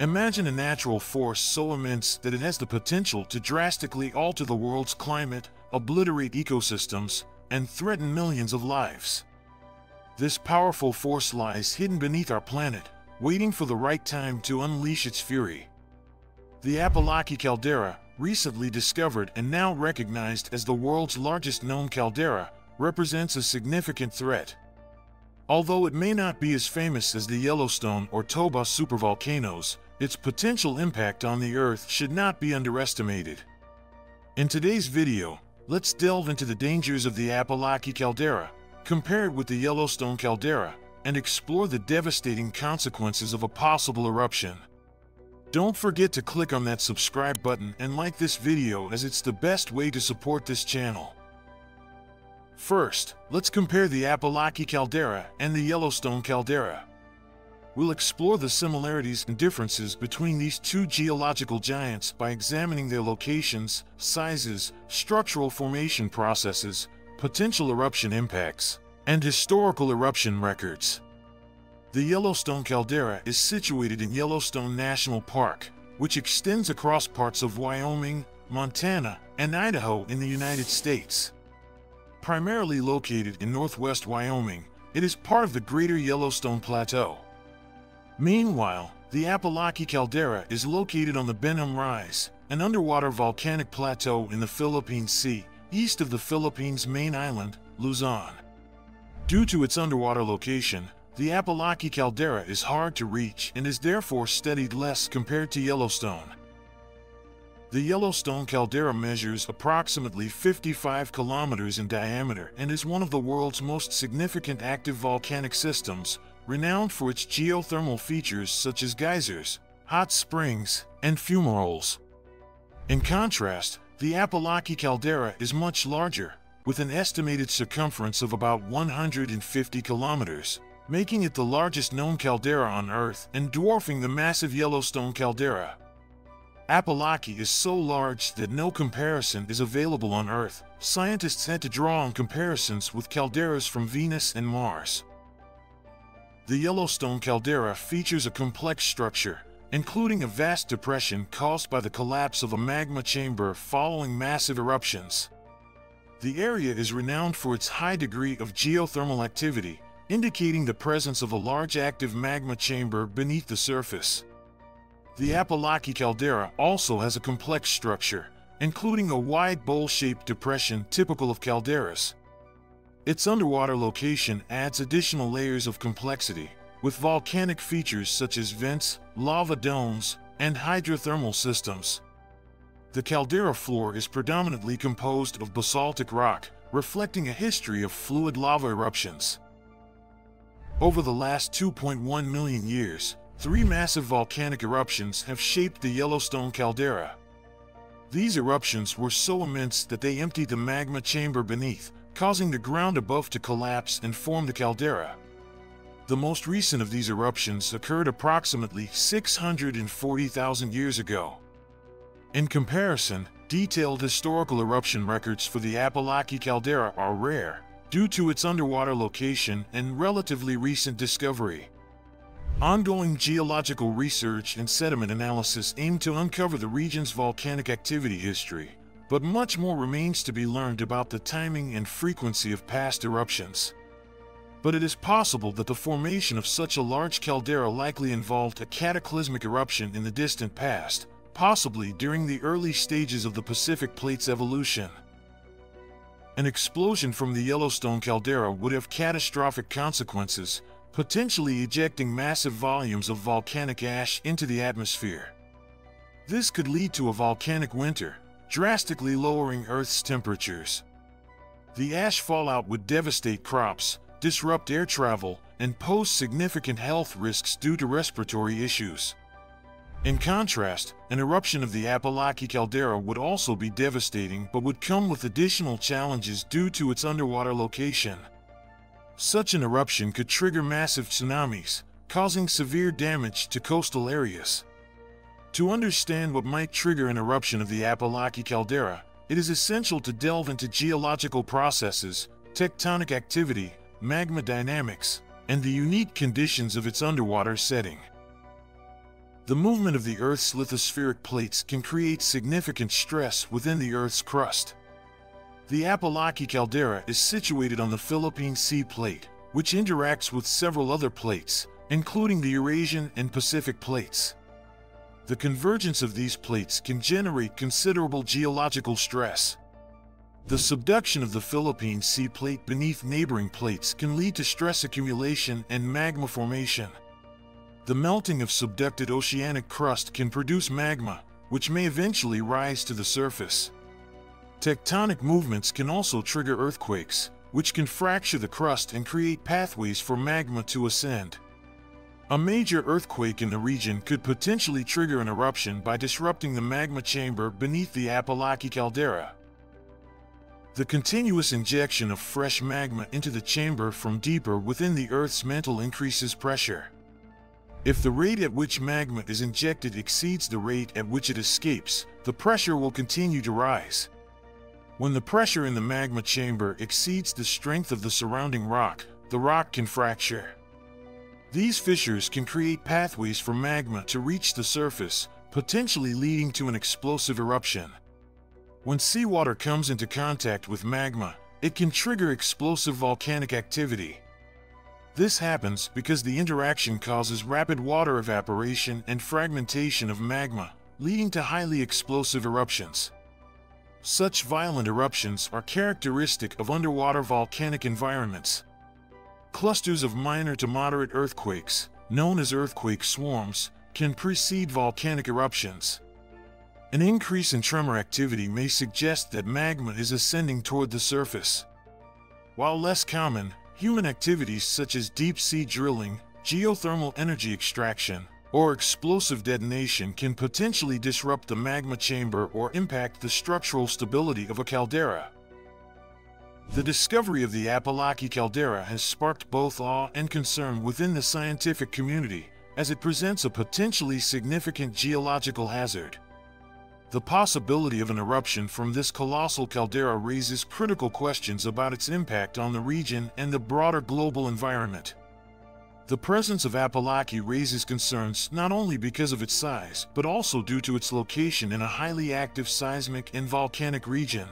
Imagine a natural force so immense that it has the potential to drastically alter the world's climate, obliterate ecosystems, and threaten millions of lives. This powerful force lies hidden beneath our planet, waiting for the right time to unleash its fury. The Apolaki caldera, recently discovered and now recognized as the world's largest known caldera, represents a significant threat. Although it may not be as famous as the Yellowstone or Toba supervolcanoes, its potential impact on the Earth should not be underestimated. In today's video, let's delve into the dangers of the Apolaki caldera, compare it with the Yellowstone caldera, and explore the devastating consequences of a possible eruption. Don't forget to click on that subscribe button and like this video as it's the best way to support this channel. First, let's compare the Apolaki caldera and the Yellowstone caldera. We'll explore the similarities and differences between these two geological giants by examining their locations, sizes, structural formation processes, potential eruption impacts, and historical eruption records. The Yellowstone caldera is situated in Yellowstone National Park, which extends across parts of Wyoming, Montana, and Idaho in the United States. Primarily located in northwest Wyoming, it is part of the Greater Yellowstone Plateau. Meanwhile, the Apolaki caldera is located on the Benham Rise, an underwater volcanic plateau in the Philippine Sea, east of the Philippines' main island, Luzon. Due to its underwater location, the Apolaki caldera is hard to reach and is therefore studied less compared to Yellowstone. The Yellowstone caldera measures approximately 55 kilometers in diameter and is one of the world's most significant active volcanic systems, renowned for its geothermal features such as geysers, hot springs, and fumaroles. In contrast, the Apolaki caldera is much larger, with an estimated circumference of about 150 kilometers, making it the largest known caldera on Earth and dwarfing the massive Yellowstone caldera. Apolaki is so large that no comparison is available on Earth. Scientists had to draw on comparisons with calderas from Venus and Mars. The Yellowstone caldera features a complex structure, including a vast depression caused by the collapse of a magma chamber following massive eruptions. The area is renowned for its high degree of geothermal activity, indicating the presence of a large active magma chamber beneath the surface. The Apolaki caldera also has a complex structure, including a wide bowl-shaped depression typical of calderas. Its underwater location adds additional layers of complexity, with volcanic features such as vents, lava domes, and hydrothermal systems. The caldera floor is predominantly composed of basaltic rock, reflecting a history of fluid lava eruptions. Over the last 2.1 million years, three massive volcanic eruptions have shaped the Yellowstone caldera. These eruptions were so immense that they emptied the magma chamber beneath, causing the ground above to collapse and form the caldera. The most recent of these eruptions occurred approximately 640,000 years ago. In comparison, detailed historical eruption records for the Apolaki caldera are rare, due to its underwater location and relatively recent discovery. Ongoing geological research and sediment analysis aim to uncover the region's volcanic activity history, but much more remains to be learned about the timing and frequency of past eruptions. But it is possible that the formation of such a large caldera likely involved a cataclysmic eruption in the distant past, possibly during the early stages of the Pacific Plate's evolution. An explosion from the Yellowstone caldera would have catastrophic consequences, potentially ejecting massive volumes of volcanic ash into the atmosphere. This could lead to a volcanic winter, drastically lowering Earth's temperatures. The ash fallout would devastate crops, disrupt air travel, and pose significant health risks due to respiratory issues. In contrast, an eruption of the Apolaki caldera would also be devastating but would come with additional challenges due to its underwater location. Such an eruption could trigger massive tsunamis, causing severe damage to coastal areas. To understand what might trigger an eruption of the Apolaki caldera, it is essential to delve into geological processes, tectonic activity, magma dynamics, and the unique conditions of its underwater setting. The movement of the Earth's lithospheric plates can create significant stress within the Earth's crust. The Apolaki caldera is situated on the Philippine Sea Plate, which interacts with several other plates, including the Eurasian and Pacific plates. The convergence of these plates can generate considerable geological stress. The subduction of the Philippine Sea Plate beneath neighboring plates can lead to stress accumulation and magma formation. The melting of subducted oceanic crust can produce magma, which may eventually rise to the surface. Tectonic movements can also trigger earthquakes, which can fracture the crust and create pathways for magma to ascend. A major earthquake in the region could potentially trigger an eruption by disrupting the magma chamber beneath the Apolaki caldera. The continuous injection of fresh magma into the chamber from deeper within the Earth's mantle increases pressure. If the rate at which magma is injected exceeds the rate at which it escapes, the pressure will continue to rise. When the pressure in the magma chamber exceeds the strength of the surrounding rock, the rock can fracture. These fissures can create pathways for magma to reach the surface, potentially leading to an explosive eruption. When seawater comes into contact with magma, it can trigger explosive volcanic activity. This happens because the interaction causes rapid water evaporation and fragmentation of magma, leading to highly explosive eruptions. Such violent eruptions are characteristic of underwater volcanic environments. Clusters of minor to moderate earthquakes, known as earthquake swarms, can precede volcanic eruptions. An increase in tremor activity may suggest that magma is ascending toward the surface. While less common, human activities such as deep sea drilling, geothermal energy extraction, or explosive detonation can potentially disrupt the magma chamber or impact the structural stability of a caldera. The discovery of the Apolaki caldera has sparked both awe and concern within the scientific community, as it presents a potentially significant geological hazard. The possibility of an eruption from this colossal caldera raises critical questions about its impact on the region and the broader global environment. The presence of Apolaki raises concerns not only because of its size, but also due to its location in a highly active seismic and volcanic region.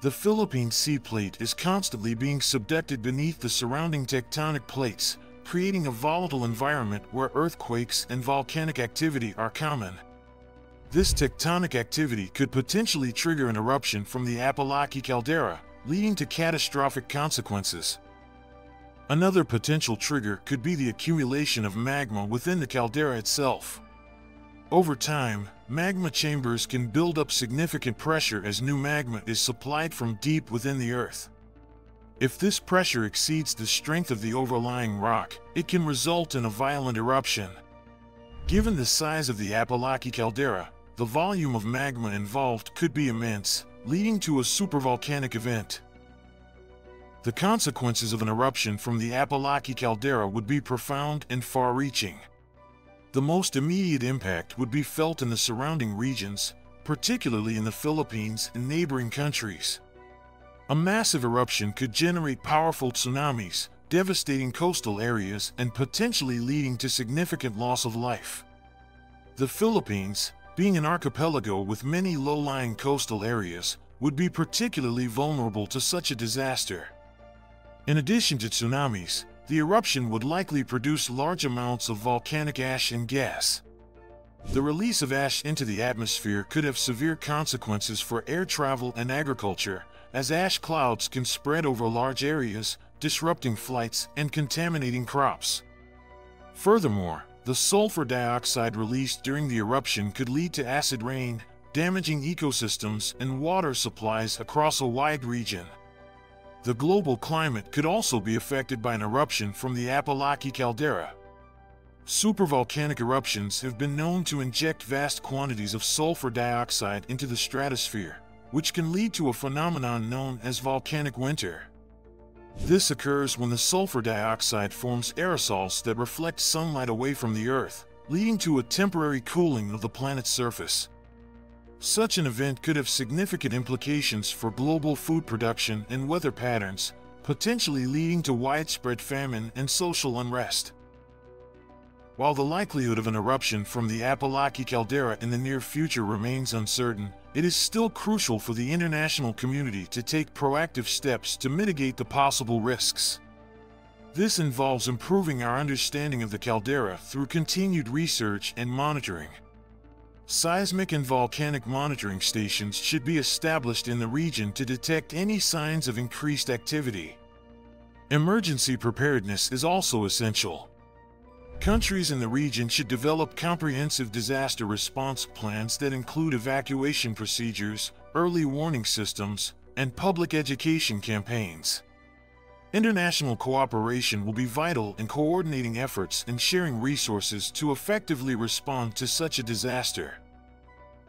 The Philippine Sea Plate is constantly being subducted beneath the surrounding tectonic plates, creating a volatile environment where earthquakes and volcanic activity are common. This tectonic activity could potentially trigger an eruption from the Apolaki caldera, leading to catastrophic consequences. Another potential trigger could be the accumulation of magma within the caldera itself. Over time, magma chambers can build up significant pressure as new magma is supplied from deep within the earth. If this pressure exceeds the strength of the overlying rock, it can result in a violent eruption. Given the size of the Apolaki caldera, the volume of magma involved could be immense, leading to a supervolcanic event. The consequences of an eruption from the Apolaki caldera would be profound and far-reaching. The most immediate impact would be felt in the surrounding regions, particularly in the Philippines and neighboring countries. A massive eruption could generate powerful tsunamis, devastating coastal areas and potentially leading to significant loss of life. The Philippines, being an archipelago with many low-lying coastal areas, would be particularly vulnerable to such a disaster. In addition to tsunamis, the eruption would likely produce large amounts of volcanic ash and gas. The release of ash into the atmosphere could have severe consequences for air travel and agriculture, as ash clouds can spread over large areas, disrupting flights and contaminating crops. Furthermore, the sulfur dioxide released during the eruption could lead to acid rain, damaging ecosystems and water supplies across a wide region. The global climate could also be affected by an eruption from the Apolaki caldera. Supervolcanic eruptions have been known to inject vast quantities of sulfur dioxide into the stratosphere, which can lead to a phenomenon known as volcanic winter. This occurs when the sulfur dioxide forms aerosols that reflect sunlight away from the Earth, leading to a temporary cooling of the planet's surface. Such an event could have significant implications for global food production and weather patterns, potentially leading to widespread famine and social unrest. While the likelihood of an eruption from the Apolaki caldera in the near future remains uncertain, it is still crucial for the international community to take proactive steps to mitigate the possible risks. This involves improving our understanding of the caldera through continued research and monitoring. Seismic and volcanic monitoring stations should be established in the region to detect any signs of increased activity. Emergency preparedness is also essential. Countries in the region should develop comprehensive disaster response plans that include evacuation procedures, early warning systems, and public education campaigns. International cooperation will be vital in coordinating efforts and sharing resources to effectively respond to such a disaster.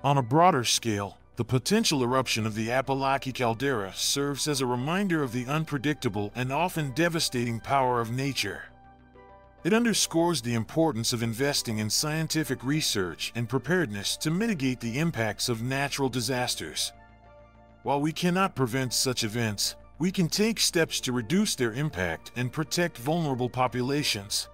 On a broader scale, the potential eruption of the Apolaki caldera serves as a reminder of the unpredictable and often devastating power of nature. It underscores the importance of investing in scientific research and preparedness to mitigate the impacts of natural disasters. While we cannot prevent such events, we can take steps to reduce their impact and protect vulnerable populations.